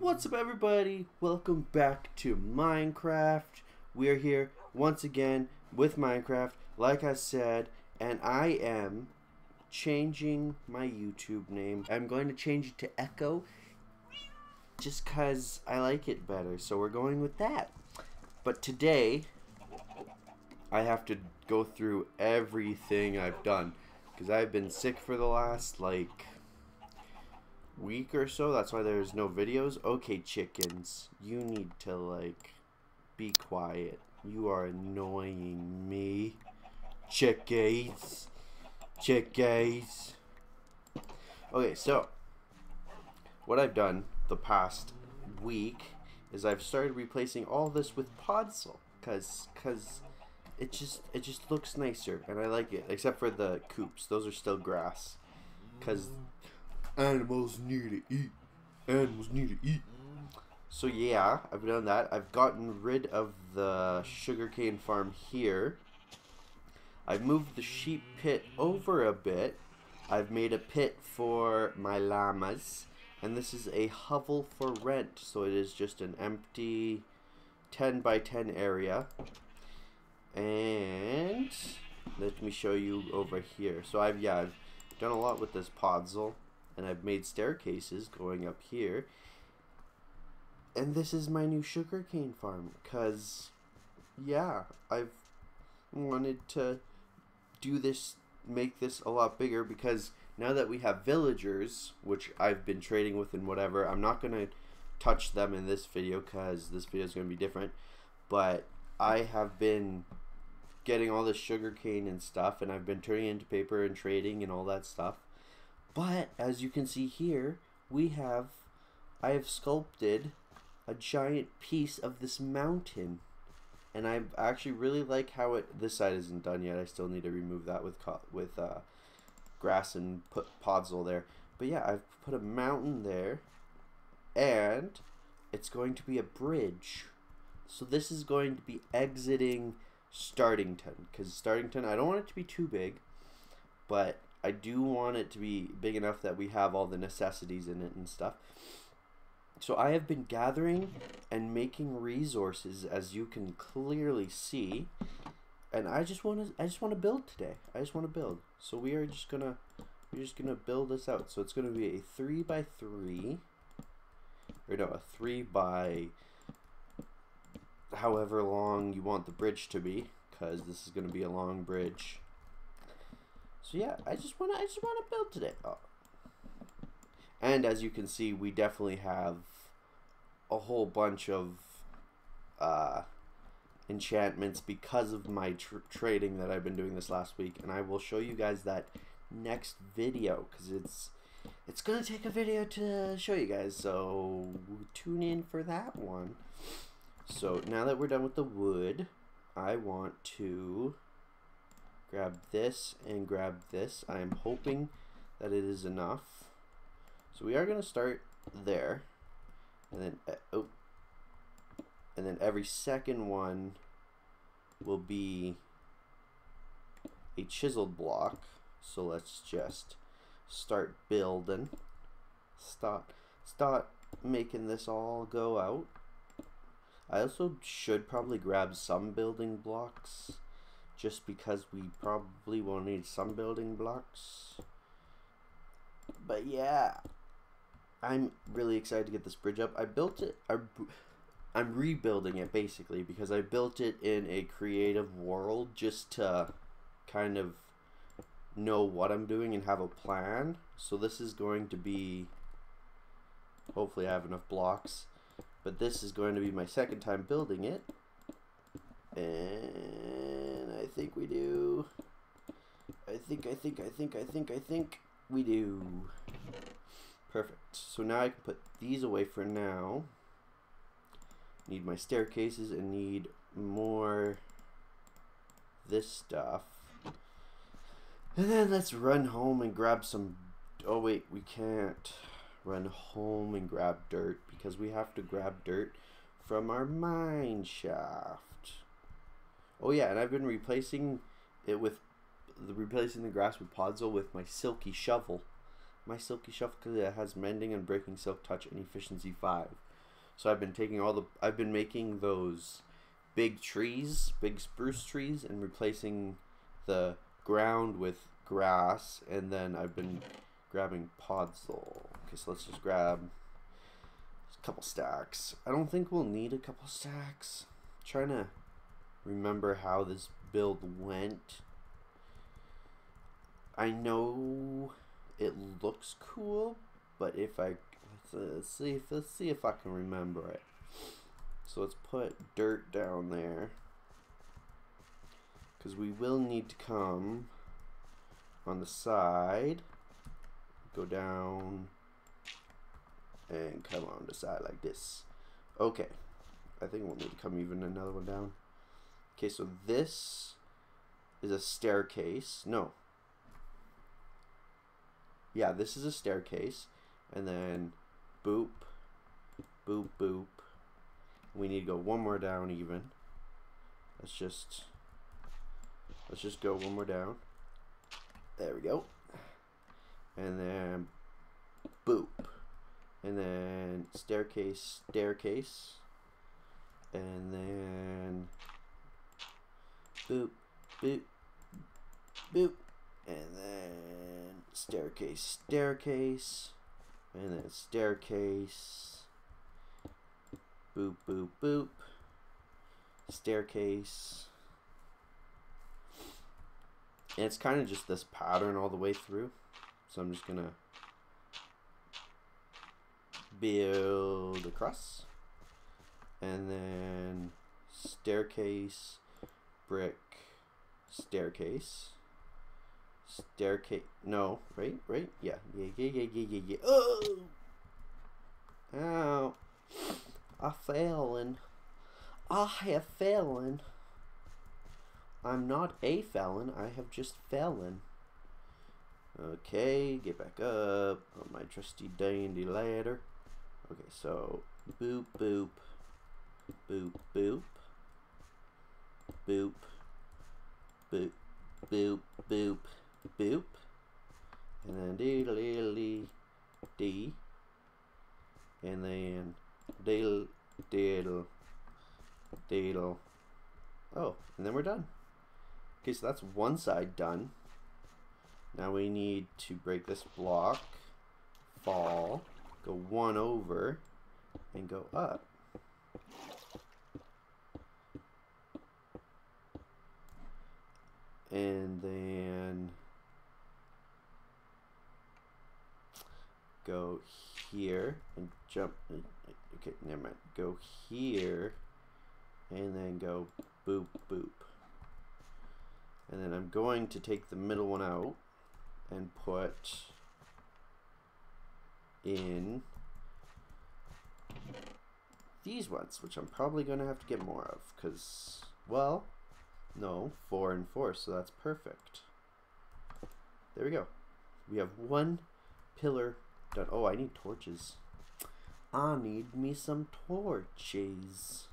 What's up everybody? Welcome back to Minecraft. We are here once again with Minecraft, like I said, and I am changing my YouTube name. I'm going to change it to EKKO just cuz I like it better. So we're going with that. But today I have to go through everything I've done cuz I've been sick for the last like week or so. That's why there's no videos. Okay, chickens, you need to like be quiet. You are annoying me. Chickens. Chickens. Okay, so what I've done the past week is I've started replacing all this with podzol cuz cuz it just it just looks nicer and I like it except for the coops. Those are still grass cuz Animals need to eat. Animals need to eat. So yeah, I've done that. I've gotten rid of the sugarcane farm here. I've moved the sheep pit over a bit. I've made a pit for my llamas. And this is a hovel for rent. So it is just an empty 10 by 10 area. And let me show you over here. So I've, yeah, I've done a lot with this podzol and I've made staircases going up here. And this is my new sugarcane farm, because, yeah, I've wanted to do this, make this a lot bigger, because now that we have villagers, which I've been trading with and whatever, I'm not going to touch them in this video, because this video is going to be different, but I have been getting all this sugarcane and stuff, and I've been turning it into paper and trading and all that stuff. But as you can see here, we have, I have sculpted a giant piece of this mountain. And I actually really like how it, this side isn't done yet. I still need to remove that with, with uh, grass and put podzol there. But yeah, I've put a mountain there. And it's going to be a bridge. So this is going to be exiting Startington. Because Startington, I don't want it to be too big. But I do want it to be big enough that we have all the necessities in it and stuff. So I have been gathering and making resources as you can clearly see. And I just want to I just want to build today. I just want to build. So we are just going to we're just going to build this out. So it's going to be a 3 by 3 or no, a 3 by however long you want the bridge to be because this is going to be a long bridge. So yeah, I just wanna I just wanna build today. Oh. And as you can see, we definitely have a whole bunch of uh, enchantments because of my tr trading that I've been doing this last week, and I will show you guys that next video because it's it's gonna take a video to show you guys. So tune in for that one. So now that we're done with the wood, I want to grab this and grab this. I am hoping that it is enough. So we are going to start there. And then, uh, oh, and then every second one will be a chiseled block. So let's just start building. Stop, stop making this all go out. I also should probably grab some building blocks just because we probably will need some building blocks. But yeah, I'm really excited to get this bridge up. I built it, I, I'm rebuilding it basically because I built it in a creative world just to kind of know what I'm doing and have a plan. So this is going to be, hopefully I have enough blocks, but this is going to be my second time building it. And think we do. I think, I think, I think, I think, I think we do. Perfect. So now I can put these away for now. Need my staircases and need more this stuff. And then let's run home and grab some... Oh wait, we can't run home and grab dirt because we have to grab dirt from our mine shaft. Oh yeah, and I've been replacing it with the replacing the grass with podzol with my silky shovel. My silky shovel because it has mending and breaking silk touch and efficiency five. So I've been taking all the I've been making those big trees, big spruce trees, and replacing the ground with grass, and then I've been grabbing podzol. Okay, so let's just grab a couple stacks. I don't think we'll need a couple stacks. I'm trying to remember how this build went. I know it looks cool, but if I uh, let's see if let's see if I can remember it. So let's put dirt down there because we will need to come on the side, go down, and come on the side like this. Okay, I think we'll need to come even another one down. Okay, so this is a staircase. No. Yeah, this is a staircase. And then boop, boop, boop. We need to go one more down even. Let's just, let's just go one more down. There we go. And then boop. And then staircase, staircase. And then boop, boop, boop. And then staircase, staircase. And then staircase. Boop, boop, boop. Staircase. And it's kind of just this pattern all the way through. So I'm just going to build across. And then staircase, brick, staircase. Staircase. No, right? Right? Yeah. Yeah, yeah, yeah, yeah, yeah, yeah. Oh! Ow. I fallen. I have fallen. I'm not a felon, I have just fallen. Okay, get back up on my trusty dandy ladder. Okay, so boop, boop, boop, boop, boop, boop, boop, boop, boop, and then diddly dee, and then diddle, diddle, diddle. Oh, and then we're done. Okay, so that's one side done. Now we need to break this block, fall, go one over, and go up. And then go here and jump. Uh, okay, never mind. Go here and then go boop boop. And then I'm going to take the middle one out and put in these ones, which I'm probably going to have to get more of because, well, no, four and four, so that's perfect. There we go. We have one pillar done. Oh, I need torches. I need me some torches.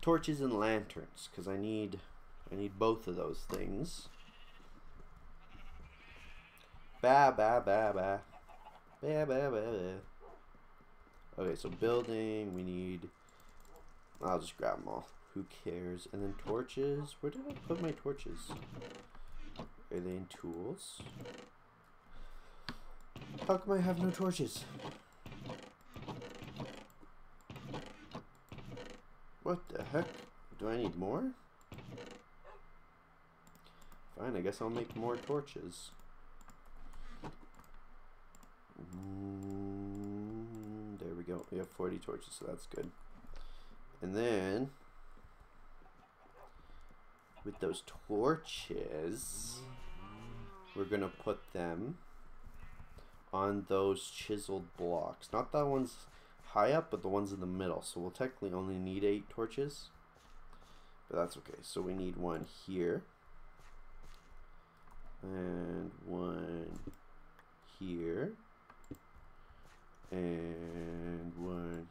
Torches and lanterns, because I need I need both of those things. Ba ba ba ba. Ba ba ba ba. Okay, so building, we need... I'll just grab them all. Who cares? And then torches. Where did I put my torches? Are they in tools? How come I have no torches? What the heck? Do I need more? Fine, I guess I'll make more torches. Mm, there we go. We have 40 torches, so that's good. And then, with those torches, we're going to put them on those chiseled blocks. Not the ones high up, but the ones in the middle. So we'll technically only need eight torches. But that's okay. So we need one here and one here and one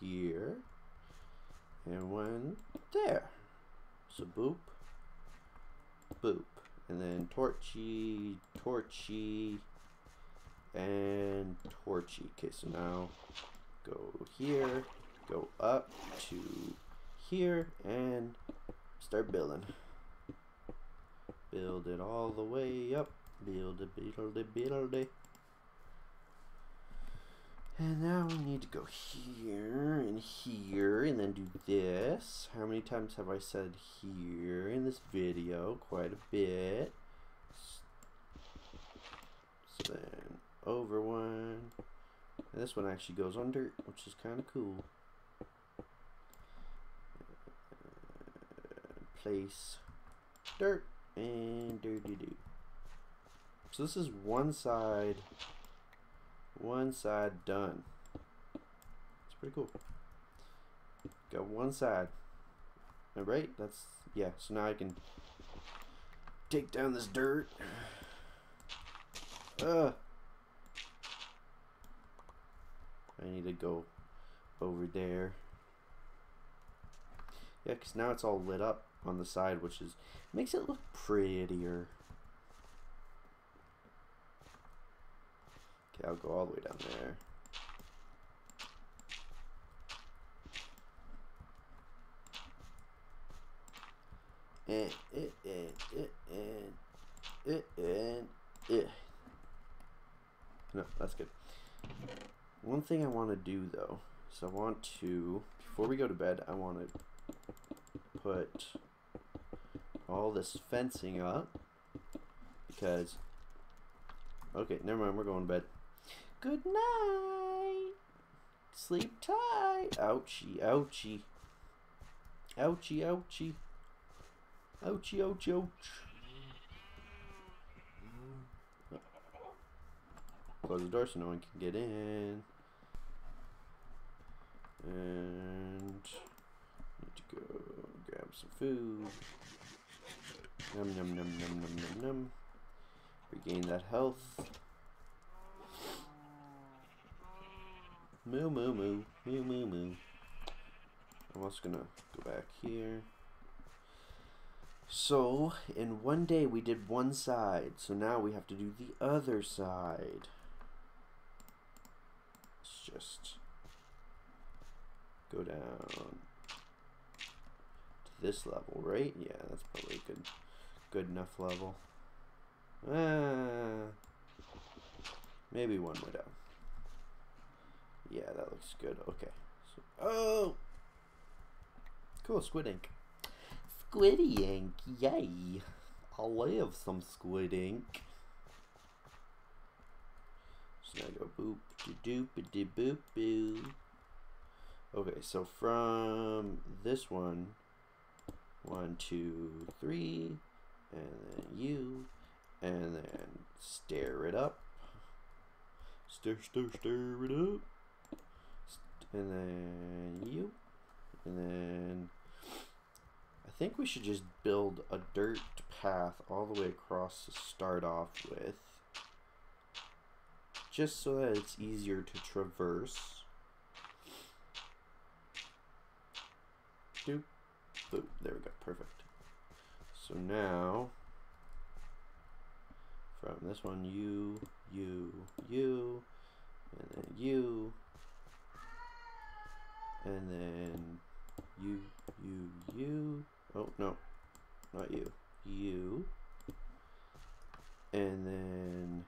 here and one there so boop boop and then torchy torchy and torchy okay so now go here, go up to here, and start building. Build it all the way up. Build it, build it, build it. And now we need to go here and here and then do this. How many times have I said here in this video? Quite a bit. So then over one. And this one actually goes under, which is kind of cool. Uh, place dirt and dirty do. So this is one side one side done. It's pretty cool. Got one side. Alright, that's, yeah, so now I can take down this dirt. I need to go over there. Yeah, because now it's all lit up on the side, which is makes it look prettier. Okay, I'll go all the way down there. And, and, and, and, and, and, No, that's good. One thing I want to do though, so I want to, before we go to bed, I want to put all this fencing up because okay never mind we're going to bed Good night. Sleep tight. Ouchie, ouchie. Ouchie, ouchie. Ouchie, ouchie, ouch. Close the door so no one can get in. And need to go grab some food. Num num num num num num num. Regain that health. Moo moo moo. Moo moo moo. I'm also gonna go back here. So, in one day we did one side, so now we have to do the other side. Let's just go down to this level, right? Yeah, that's probably a good, good enough level. Ah, maybe one more down. Yeah, that looks good. Okay. So, oh! Cool, squid ink. Squiddy ink, yay! I'll love some squid ink. So now I go boop de doop de boop boo. Okay, so from this one, one, two, three, and then you, and then stir it up. Stir, stir, stir it up and then you, and then I think we should just build a dirt path all the way across to start off with, just so that it's easier to traverse. Doop, boop, there we go, perfect. So now, from this one, you, you, you, and then you, and then you, you, you. Oh, no, not you. You. And then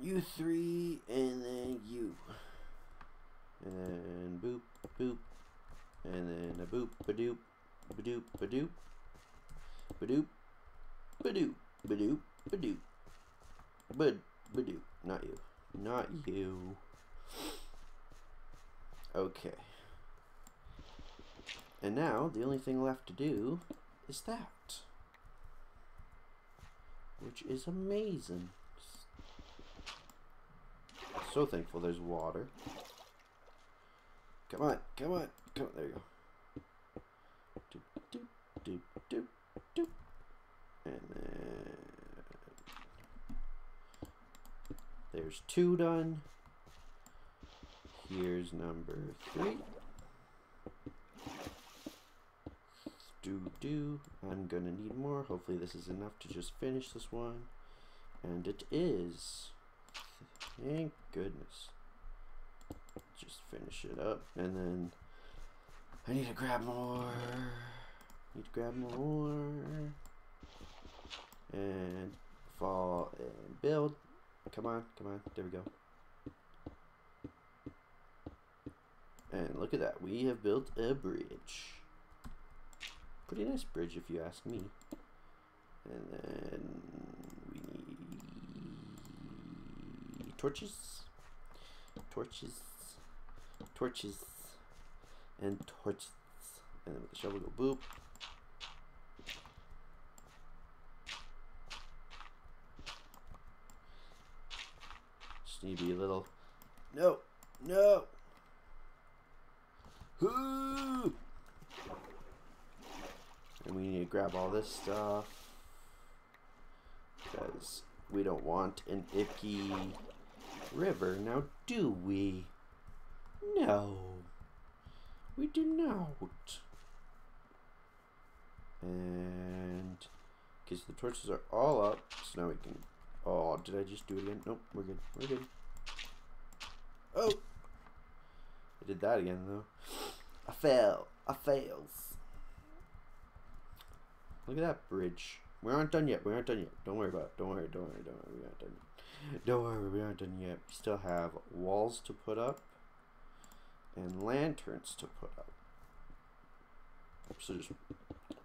you three, and then you. And then boop, boop. And then a boop, ba doop, ba doop, ba doop. Ba doop, ba doop, ba doop, ba doop. Ba doop. Not you. Not you. Okay. And now, the only thing left to do is that. Which is amazing. So thankful there's water. Come on, come on, come on, there you go. Doop, doop, doop, doop, doop. And then... There's two done. Here's number three. Do do. I'm gonna need more. Hopefully this is enough to just finish this one. And it is. Thank goodness. Just finish it up. And then I need to grab more. Need to grab more. And fall and build. Come on, come on. There we go. And look at that. We have built a bridge. Pretty nice bridge if you ask me. And then we need torches. Torches. Torches. And torches. And then with the shovel go boop. Just need to be a little. No! No! And we need to grab all this stuff. Because we don't want an icky river, now do we? No. We do not. And because the torches are all up, so now we can. Oh, did I just do it again? Nope, we're good. We're good. Oh, I did that again though. I fail. I fails. Look at that bridge. We aren't done yet. We aren't done yet. Don't worry about it. Don't worry. Don't worry. Don't worry. We aren't done yet. Don't worry. We aren't done yet. We still have walls to put up and lanterns to put up. So just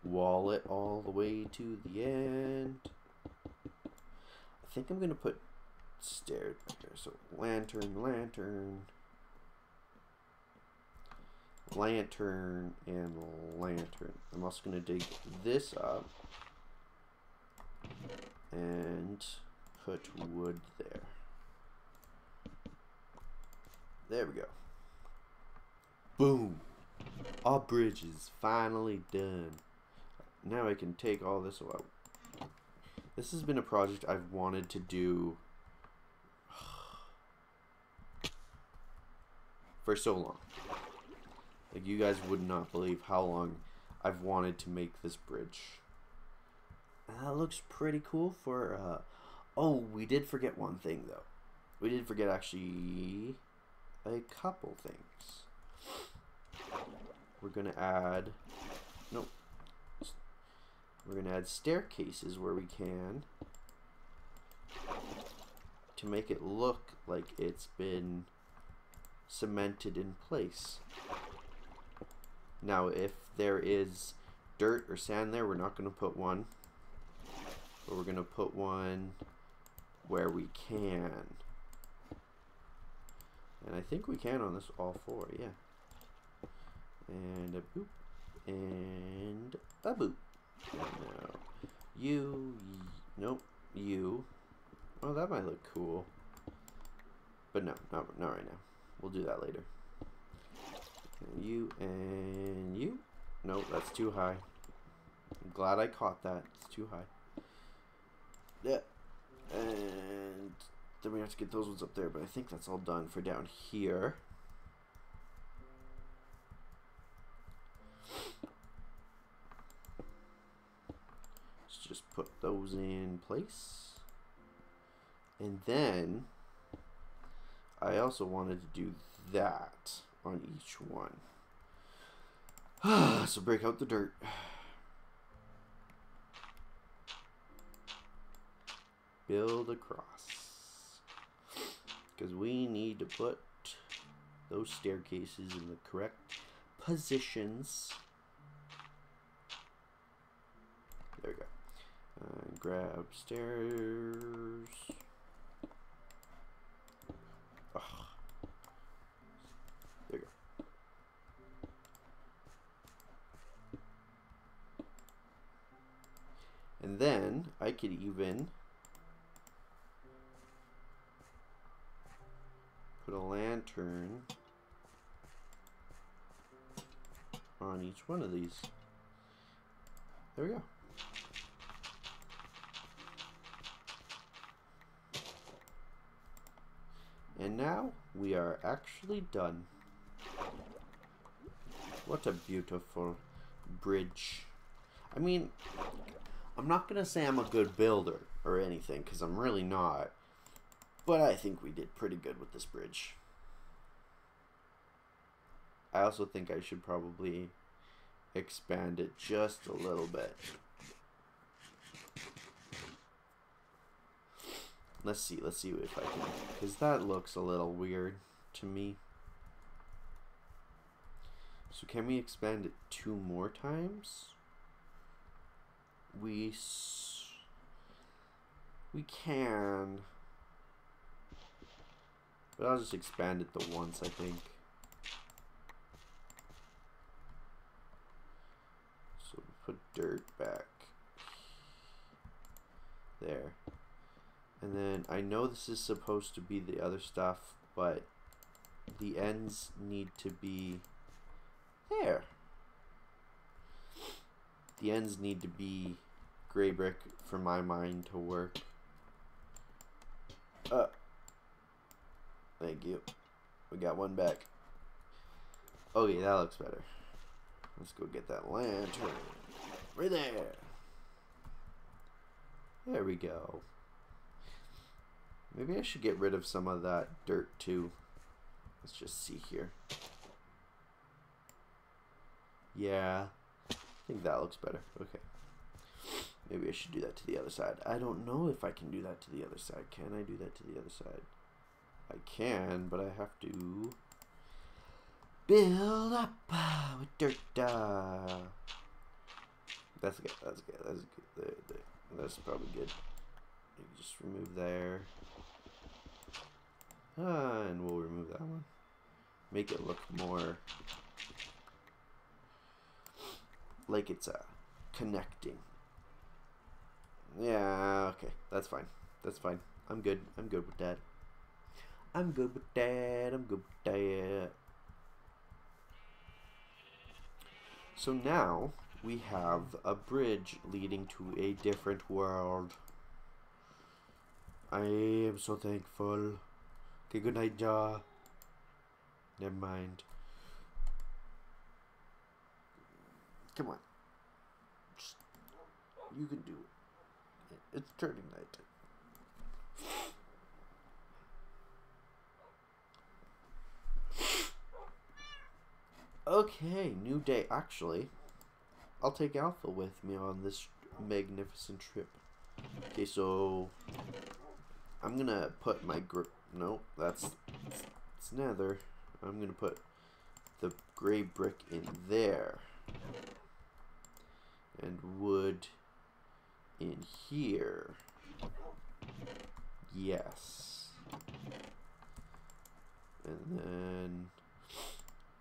wall it all the way to the end. I think I'm to put stairs back there. So lantern, lantern lantern and lantern. I'm also going to dig this up and put wood there. There we go. Boom! Our bridge is finally done. Now I can take all this away. This has been a project I've wanted to do for so long. Like you guys would not believe how long I've wanted to make this bridge. That looks pretty cool for uh oh, we did forget one thing though. We did forget actually a couple things. We're gonna add nope. We're gonna add staircases where we can to make it look like it's been cemented in place. Now, if there is dirt or sand there, we're not going to put one. But we're going to put one where we can. And I think we can on this all four, yeah. And a boop. And a boop. you, nope, you. Oh, that might look cool. But no, not, not right now. We'll do that later. You and you. No, that's too high. I'm glad I caught that. It's too high. Yeah. And then we have to get those ones up there, but I think that's all done for down here. Let's just put those in place. And then I also wanted to do that on each one. so break out the dirt. Build across. Because we need to put those staircases in the correct positions. There we go. And grab stairs. And then I could even put a lantern on each one of these. There we go. And now we are actually done. What a beautiful bridge. I mean, I'm not going to say I'm a good builder or anything, because I'm really not. But I think we did pretty good with this bridge. I also think I should probably expand it just a little bit. Let's see, let's see if I can, because that looks a little weird to me. So can we expand it two more times? We we can, but I'll just expand it the once I think. So put dirt back there. And then I know this is supposed to be the other stuff, but the ends need to be there. The ends need to be gray brick for my mind to work. Uh, thank you. We got one back. Okay, that looks better. Let's go get that lantern. Right there. There we go. Maybe I should get rid of some of that dirt too. Let's just see here. Yeah, I think that looks better. Okay. Maybe I should do that to the other side. I don't know if I can do that to the other side. Can I do that to the other side? I can, but I have to build up with dirt. Uh, that's good. That's good. That's good. There, there. That's probably good. just remove there. Ah, and we'll remove that one. Make it look more like it's uh, connecting. Yeah, okay. That's fine. That's fine. I'm good. I'm good with that. I'm good with that. I'm good with that. So now we have a bridge leading to a different world. I am so thankful. Okay, good night, Jaw. Never mind. Come on. Just, you can do it. It's turning night. Okay, new day. Actually, I'll take Alpha with me on this magnificent trip. Okay, so I'm gonna put my grip. No, that's it's nether. I'm gonna put the gray brick in there and wood in here. Yes. And then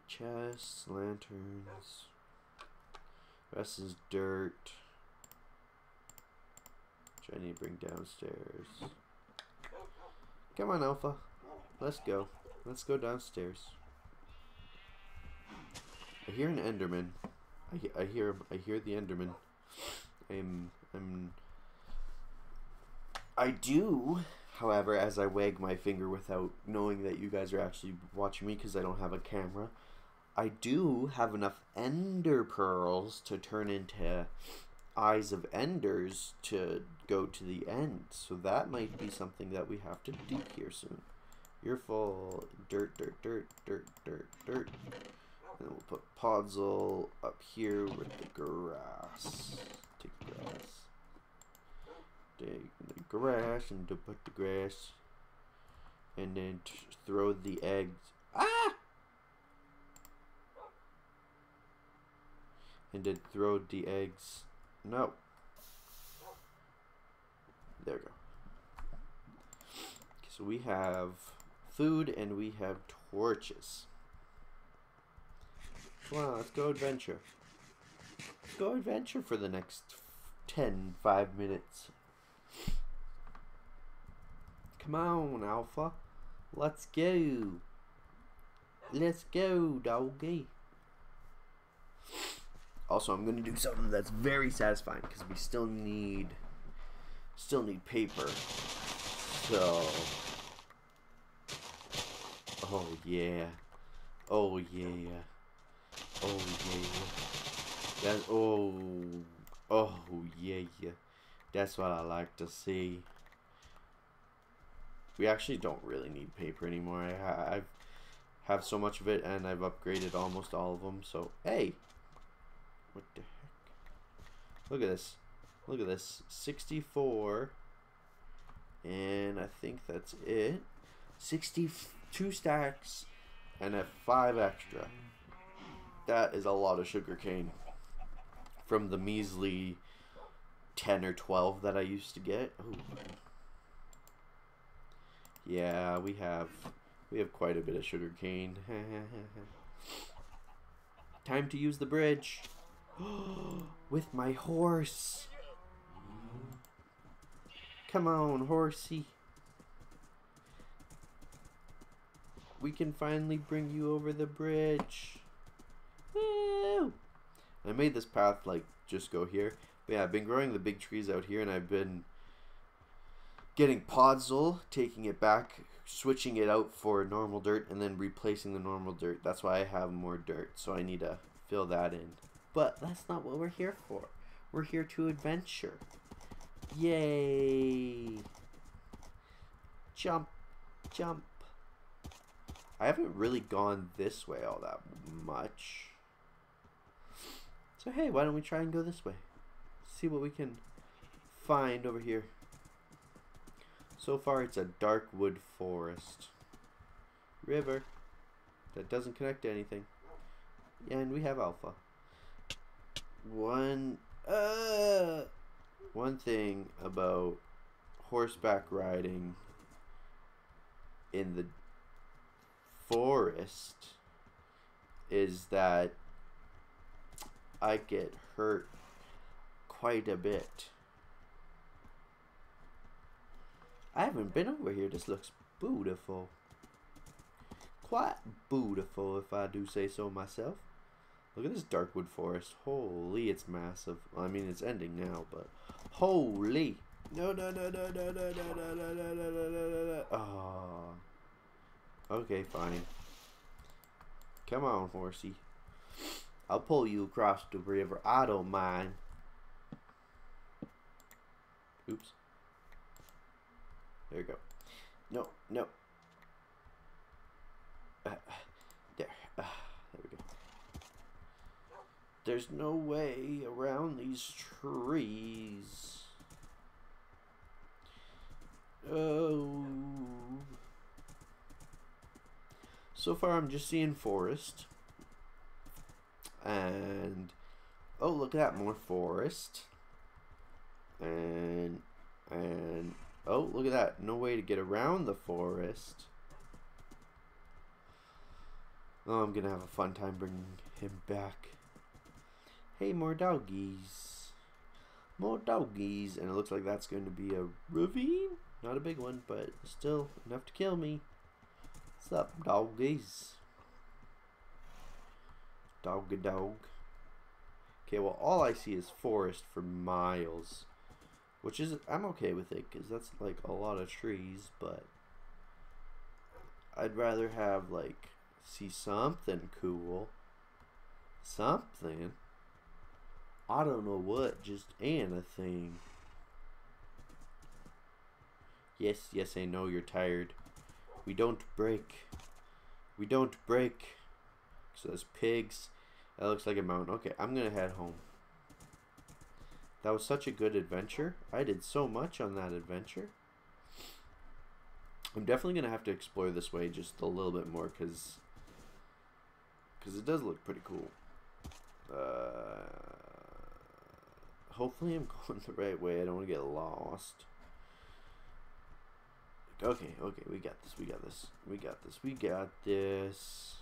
chests, lanterns. Rest is dirt. Which I need to bring downstairs. Come on, Alpha. Let's go. Let's go downstairs. I hear an Enderman. I, I hear I hear the Enderman. I'm I'm I do, however, as I wag my finger without knowing that you guys are actually watching me because I don't have a camera. I do have enough ender pearls to turn into eyes of enders to go to the end. So that might be something that we have to do here soon. You're full dirt, dirt, dirt, dirt, dirt, dirt. And we'll put Podzol up here with the grass. Grass. Take the grass and to put the grass. And then throw the eggs. Ah! And then throw the eggs. No. There we go. So we have food and we have torches. Come on, let's go adventure. Go adventure for the next 10, 5 minutes. Come on, Alpha. Let's go. Let's go, doggy. Also, I'm going to do something that's very satisfying because we still need still need paper. So Oh yeah. Oh yeah. Oh yeah. Oh oh yeah yeah. That's what I like to see. We actually don't really need paper anymore. I, I've have so much of it, and I've upgraded almost all of them. So, hey, what the heck? Look at this. Look at this. 64. And I think that's it. 62 stacks and a 5 extra. That is a lot of sugar cane. From the measly 10 or 12 that I used to get. Ooh. Yeah, we have we have quite a bit of sugar cane. Time to use the bridge. With my horse. Come on, horsey. We can finally bring you over the bridge. Woo! I made this path like just go here. But yeah, I've been growing the big trees out here and I've been getting podzol, taking it back, switching it out for normal dirt, and then replacing the normal dirt. That's why I have more dirt, so I need to fill that in. But that's not what we're here for. We're here to adventure. Yay! Jump, jump. I haven't really gone this way all that much. So hey, why don't we try and go this way? See what we can find over here. So far it's a dark wood forest. River. That doesn't connect to anything. And we have alpha. One uh one thing about horseback riding in the forest is that I get hurt quite a bit. I haven't been over here. This looks beautiful. Quite beautiful, if I do say so myself. Look at this Darkwood Forest. Holy, it's massive. I mean, it's ending now, but holy. No, no, no, no, no, no, no, no, no, no, no, no, no, no. Oh. Okay, fine. Come on, horsey. I'll pull you across the river. I don't mind. Oops. There you go. No, no. Uh, there. Uh, there we go. There's no way around these trees. Oh. So far, I'm just seeing forest. And, oh, look at that, more forest. And, and, oh, look at that, no way to get around the forest. Oh, I'm gonna have a fun time bringing him back. Hey, more doggies. More doggies. And it looks like that's going to be a ravine. Not a big one, but still enough to kill me. What's up, doggies? Dog dog. Okay, well, all I see is forest for miles. Which is, I'm okay with it, because that's, like, a lot of trees, but... I'd rather have, like, see something cool. Something. I don't know what, just anything. Yes, yes, I know you're tired. We don't break. We don't break. So there's pigs. That looks like a mountain. Okay, I'm gonna head home. That was such a good adventure. I did so much on that adventure. I'm definitely gonna have to explore this way just a little bit more because because it does look pretty cool. Uh, hopefully I'm going the right way. I don't want to get lost. Okay, okay, we got this, we got this, we got this, we got this.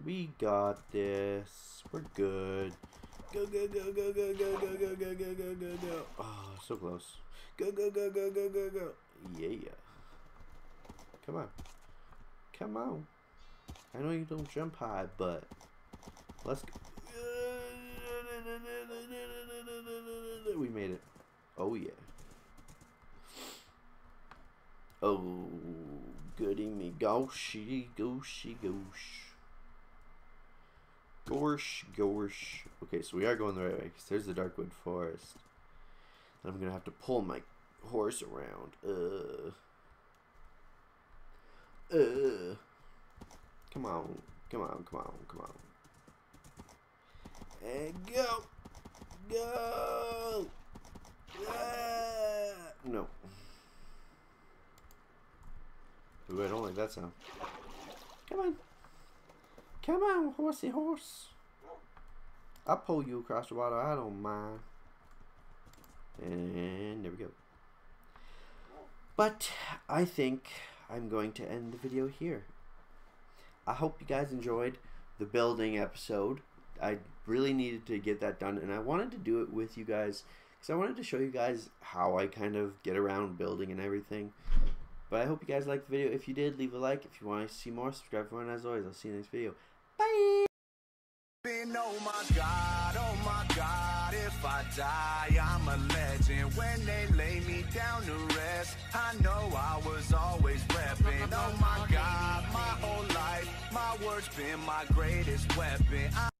We got this. We're good. Go, go, go, go, go, go, go, go, go, go, go, go, go. Oh, so close. Go, go, go, go, go, go, go. Yeah. Come on. Come on. I know you don't jump high, but let's go. We made it. Oh, yeah. Oh, goody me goshy, goshy, gosh. Gorsh, gorsh. Okay, so we are going the right way, because there's the Darkwood Forest. And I'm going to have to pull my horse around. Uh. Uh, come on, come on, come on, come on. And go, go. Ah, no. Ooh, I don't like that sound. Come on. Come on, horsey horse. I'll pull you across the water. I don't mind. And there we go. But I think I'm going to end the video here. I hope you guys enjoyed the building episode. I really needed to get that done, and I wanted to do it with you guys because I wanted to show you guys how I kind of get around building and everything. But I hope you guys liked the video. If you did, leave a like. If you want to see more, subscribe for more. And as always, I'll see you next video. Bye! Oh my god, oh my god, if I die, I'm a legend. When they lay me down to rest, I know I was always repping. Oh my god, my whole life, my words been my greatest weapon. I